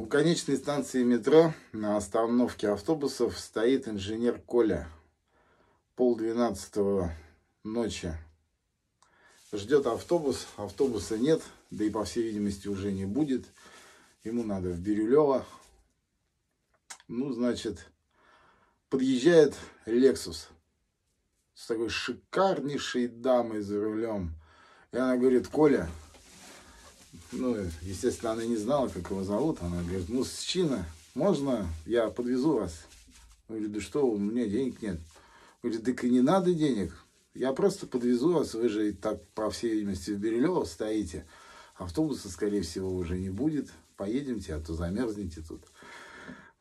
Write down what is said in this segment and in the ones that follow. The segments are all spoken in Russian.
У конечной станции метро на остановке автобусов стоит инженер Коля. Пол двенадцатого ночи. Ждет автобус, автобуса нет, да и по всей видимости уже не будет. Ему надо в Бирюлево. Ну, значит, подъезжает Лексус с такой шикарнейшей дамой за рулем. И она говорит, Коля, ну, естественно, она не знала, как его зовут. Она говорит, ну, с Чина, можно я подвезу вас? Я говорю, да что, у меня денег нет. Говорит, так и не надо денег. Я просто подвезу вас, вы же и так, по всей видимости, в Бирюлево стоите. Автобуса, скорее всего, уже не будет. Поедемте, а то замерзнете тут.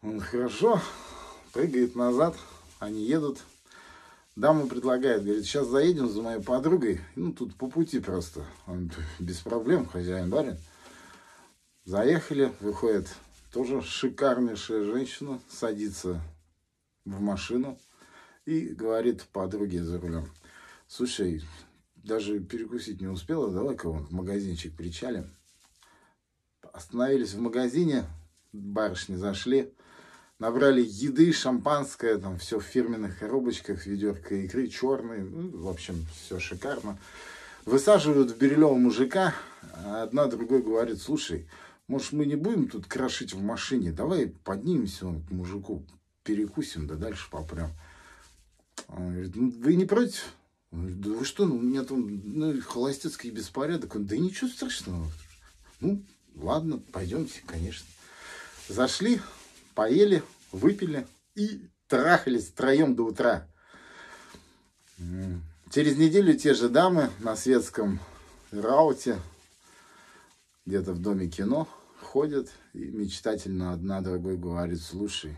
Он, хорошо, прыгает назад, они едут. Дама предлагает, говорит, сейчас заедем за моей подругой. Ну, тут по пути просто. Он, без проблем, хозяин барин. Заехали, выходит тоже шикарнейшая женщина, садится в машину и говорит подруге за рулем. Слушай, даже перекусить не успела, давай-ка вон в магазинчик причалим. Остановились в магазине, барышни зашли, набрали еды, шампанское, там все в фирменных коробочках, ведерко икры черной, ну, в общем, все шикарно. Высаживают в Бирюлево мужика, а одна другой говорит, слушай, может мы не будем тут крошить в машине, давай поднимемся вон, к мужику, перекусим, да дальше попрям. Он говорит, ну, вы не против? Говорит, да вы что, ну, у меня там ну, холостецкий беспорядок. Он, да ничего страшного. Ну, ладно, пойдемте, конечно. Зашли, поели, выпили и трахались втроем до утра. Через неделю те же дамы на светском рауте, где-то в доме кино, ходят и мечтательно одна другой говорит, слушай,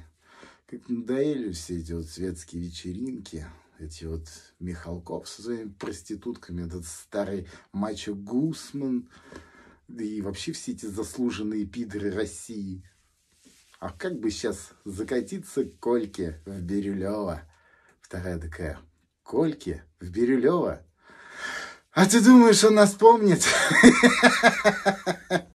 как надоели все эти вот светские вечеринки, эти вот Михалков со своими проститутками, этот старый мачо Гусман, и вообще все эти заслуженные пидоры России. А как бы сейчас закатиться к Кольке в Бирюлево? Вторая такая, Кольке в Бирюлево? А ты думаешь, он нас помнит?